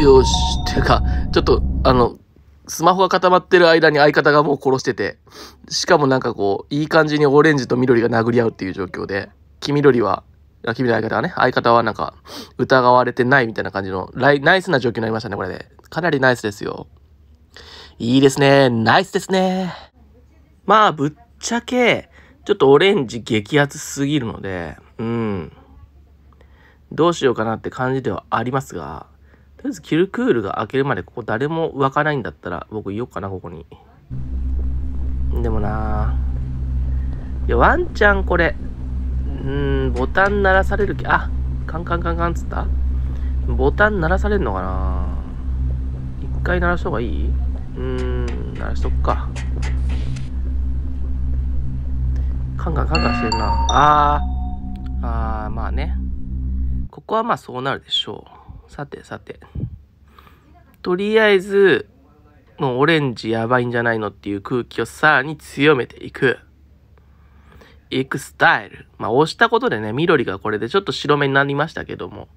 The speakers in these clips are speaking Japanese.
よし。っていうか、ちょっと、あの、スマホが固まってる間に相方がもう殺してて、しかもなんかこう、いい感じにオレンジと緑が殴り合うっていう状況で、黄緑は、君の相方はね、相方はなんか疑われてないみたいな感じのライナイスな状況になりましたね、これで。かなりナイスですよ。いいですね。ナイスですね。まあ、ぶっちゃけ、ちょっとオレンジ激アツすぎるので、うん。どうしようかなって感じではありますが、とりあえずキルクールが開けるまでここ誰も湧かないんだったら僕言おうかな、ここに。でもなぁ。いや、ワンチャンこれ、うん、ボタン鳴らされる気、あ、カンカンカンカンっつった？ボタン鳴らされるのかな？一回鳴らした方がいい？うーん、鳴らしとくか。カンカンカンカンしてるな。あー、あー、まあね。ここはまあそうなるでしょう。さてさて。とりあえず、もうオレンジやばいんじゃないのっていう空気をさらに強めていく。いくスタイル。まあ押したことでね、緑がこれでちょっと白目になりましたけども。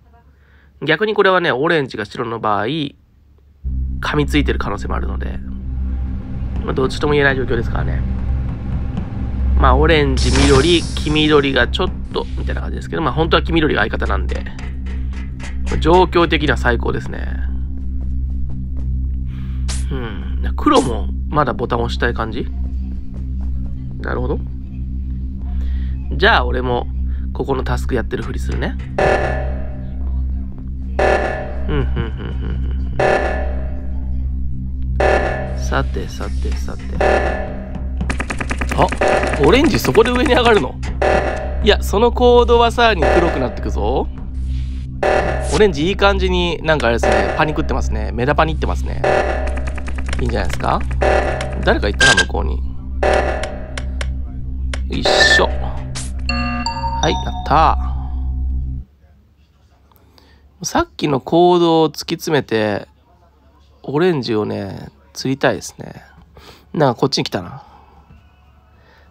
逆にこれはね、オレンジが白の場合、噛みついてる可能性もあるので。まあどっちとも言えない状況ですからね。まあオレンジ、緑、黄緑がちょっと、みたいな感じですけど、まあ本当は黄緑が相方なんで。状況的には最高ですね。うん。黒もまだボタン押したい感じ？なるほど。じゃあ俺もここのタスクやってるふりするね。うん、うん、うん、うん。さてさてさて。あオレンジそこで上に上がるの？いや、そのコードはさらに黒くなってくぞ。オレンジいい感じになんかあれですね、パニクってますね。メダパニってますね。いいんじゃないですか？誰か行ったな、向こうに。よいしょ。はい、なったさっきのコードを突き詰めて、オレンジをね、釣りたいですね。なんかこっちに来たな。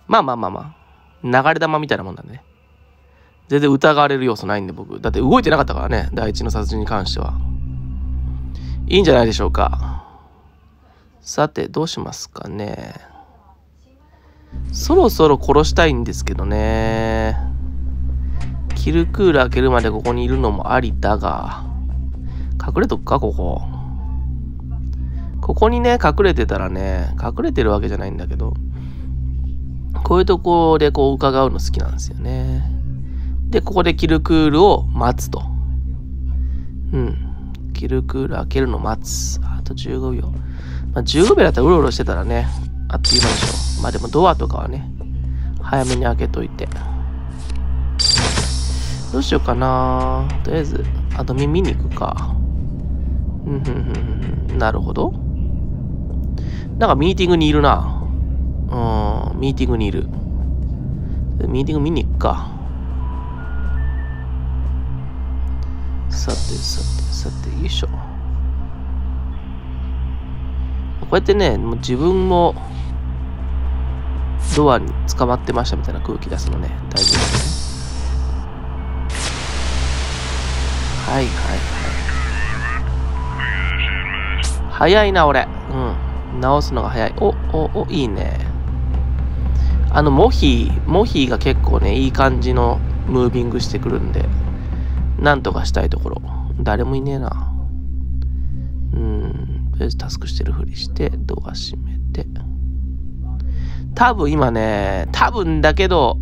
まあまあまあまあ。流れ玉みたいなもんなんでね。全然疑われる要素ないんで僕。だって動いてなかったからね、第一の殺人に関しては。いいんじゃないでしょうか。さて、どうしますかね。そろそろ殺したいんですけどね。キルクール開けるまでここにいるのもありだが。隠れとくか、ここ。ここにね、隠れてたらね、隠れてるわけじゃないんだけど、こういうとこでこう伺うの好きなんですよね。で、ここでキルクールを待つと。うん。キルクール開けるの待つ。あと15秒。まあ、15秒だったらうろうろしてたらね、あっという間でしょう。まあでもドアとかはね、早めに開けといて。どうしようかなとりあえず、アドミン見に行くか。うん、ふんふんふん。なるほど。なんかミーティングにいるな。うん、ミーティングにいる。ミーティング見に行くか。さてさてさてよいしょ。こうやってねもう自分もドアに捕まってましたみたいな空気出すのね。大事ですね。はいはいはい。早いな俺。うん。直すのが早い。おおおいいね。あのモヒーモヒーが結構ねいい感じのムービングしてくるんで。なんとかしたいところ。誰もいねえな。うん。とりあえずタスクしてるふりして、ドア閉めて。多分今ね、多分だけど、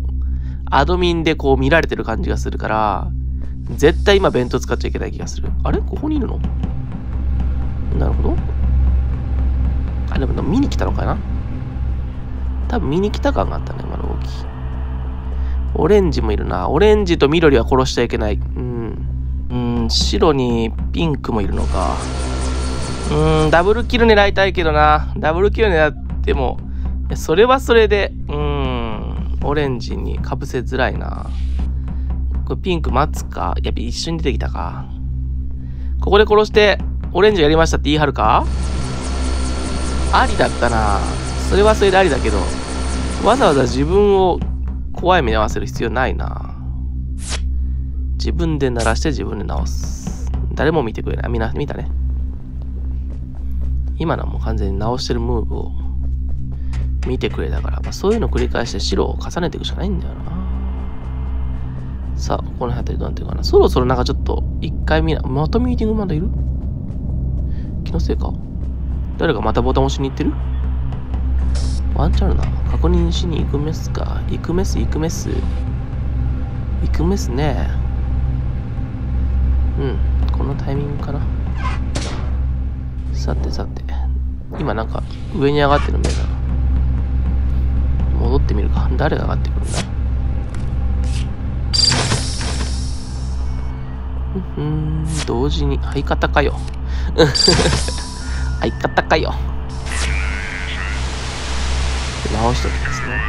アドミンでこう見られてる感じがするから、絶対今弁当使っちゃいけない気がする。あれ？ここにいるの？なるほど。あ、でも見に来たのかな？多分見に来た感があったね、今の動き。オレンジもいるな。オレンジと緑は殺しちゃいけない。う白にピンクもいるのか。うーん、ダブルキル狙いたいけどな。ダブルキル狙っても、それはそれで、うーん、オレンジにかぶせづらいな。これピンク待つか？やっぱ一緒に出てきたか。ここで殺して、オレンジやりましたって言い張るか？ありだったな。それはそれでありだけど、わざわざ自分を怖い目に合わせる必要ないな。自分で鳴らして自分で直す。誰も見てくれない。みんな見たね。今のはもう完全に直してるムーブを見てくれたから、まあ、そういうのを繰り返して白を重ねていくしかないんだよな。さあ、この辺りどうなってるかな。そろそろなんかちょっと、一回見な、またミーティングまだいる？気のせいか？誰かまたボタン押しに行ってる？ワンチャンあるな。確認しに行くメスか。行くメス、行くメス。行くメスね。うん。このタイミングかな。さてさて。今なんか上に上がってる目だな。戻ってみるか。誰が上がってくるんだ？うん、同時に相方かよ。相方かよ。直しときますね。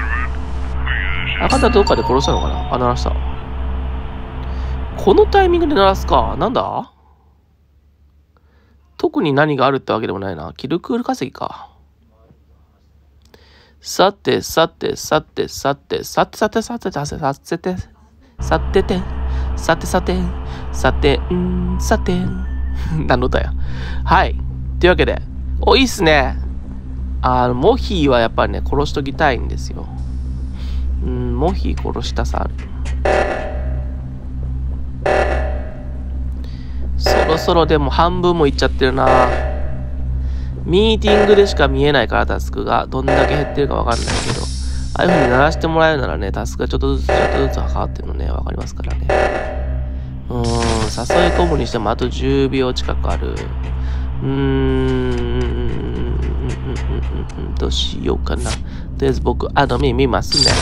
赤田どっかで殺したのかな？あ、鳴らした。このタイミングで鳴らすか？なんだ？特に何があるってわけでもないな。キルクール稼ぎか。さて、さて、さて、さて、さて、さて、さて、さて、さて、さて、て、さて、さて、さて、んさて、何の歌や？はい。というわけで、お、いいっすね。あの、モヒーはやっぱりね、殺しときたいんですよ。うん、モヒー殺したさある。ろそろでも半分もいっちゃってるなミーティングでしか見えないからタスクがどんだけ減ってるかわかんないけど、ああいう風に鳴らしてもらえるならね、タスクがちょっとずつちょっとずつ変わってるのね、わかりますからね。うーん、誘い込むにしてもあと10秒近くある。うーん、どうしようかな。とりあえず僕、アドミ見ますね。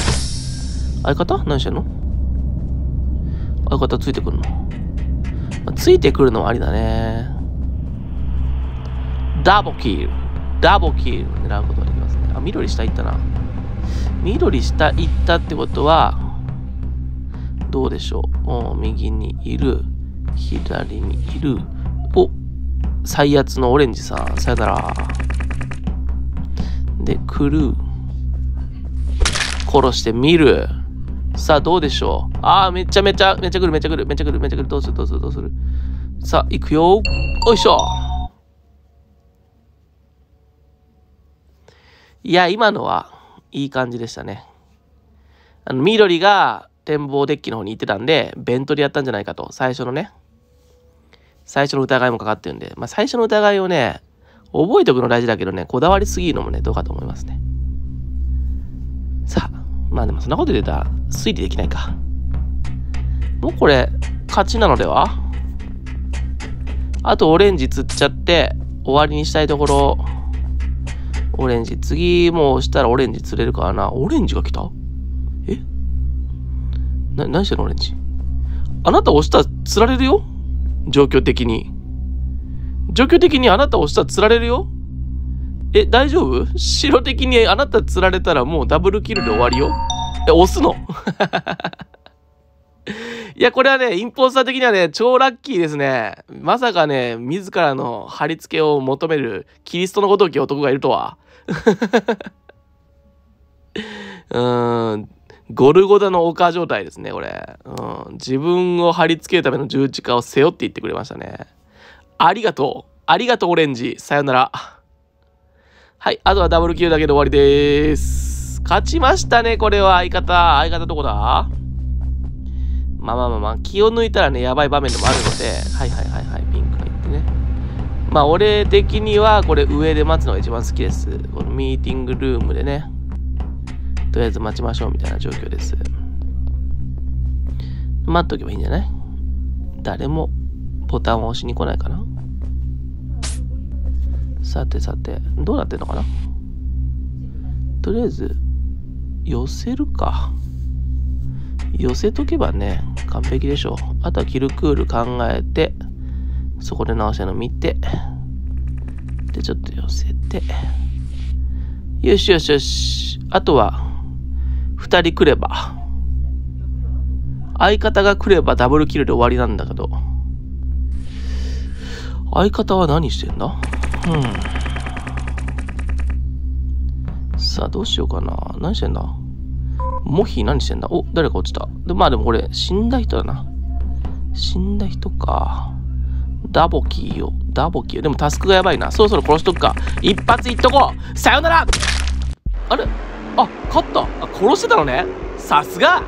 相方何してんの相方ついてくるの、ついてくるのはありだね。ダボキル。ダボキル狙うことができますね。あ、緑下行ったな。緑下行ったってことは、どうでしょう。右にいる。左にいる。お最圧のオレンジさん。さよなら。で、来る。殺してみる。さあ、どうでしょう？ああ、めちゃめちゃ、めちゃ来る、めちゃ来る、めちゃ来る、めちゃ来る。どうする、どうする、どうする？さあ、行くよ。よいしょ。いや、今のはいい感じでしたね。あの、緑が展望デッキの方に行ってたんで、ベントでやったんじゃないかと、最初のね。最初の疑いもかかってるんで、まあ、最初の疑いをね、覚えておくの大事だけどね、こだわりすぎるのもね、どうかと思いますね。さあ、まあでもそんなこと言ったら推理できないか。もうこれ、勝ちなのでは？あとオレンジ釣っちゃって終わりにしたいところ、オレンジ。次もうしたらオレンジ釣れるからな。オレンジが来た？え？な、何してんのオレンジ？あなた押したら釣られるよ？状況的に。状況的にあなた押したら釣られるよ？え、大丈夫？白的にあなた釣られたらもうダブルキルで終わりよえ、押すの？いや、これはね、インポーサー的にはね、超ラッキーですね。まさかね、自らの貼り付けを求めるキリストのごとき男がいるとは。うーん、ゴルゴダの丘状態ですね、これ。うん、自分を貼り付けるための十字架を背負っていってくれましたね。ありがとう。ありがとう、オレンジ。さよなら。はい、あとはダブルキルだけで終わりでーす。勝ちましたね、これは。相方。相方どこだ？まあまあまあまあ、気を抜いたらね、やばい場面でもあるので、はいはいはいはい、ピンクがいってね。まあ、俺的には、これ上で待つのが一番好きです。このミーティングルームでね、とりあえず待ちましょうみたいな状況です。待っとけばいいんじゃない？誰もボタンを押しに来ないかな？さてさて、どうなってんのかな？とりあえず、寄せるか。寄せとけばね、完璧でしょ。あとはキルクール考えて、そこで直したの見て、で、ちょっと寄せて、よしよしよし。あとは、二人来れば、相方が来ればダブルキルで終わりなんだけど、相方は何してんだ？うん。さあ、どうしようかな。何してんだ？モヒ何してんだ？お、誰か落ちた。で、まあでもこれ、死んだ人だな。死んだ人か。ダボキーよ。ダボキーよ。でもタスクがやばいな。そろそろ殺しとくか。一発いっとこうさよならあれ？あ、勝った。あ、殺してたのね。さすが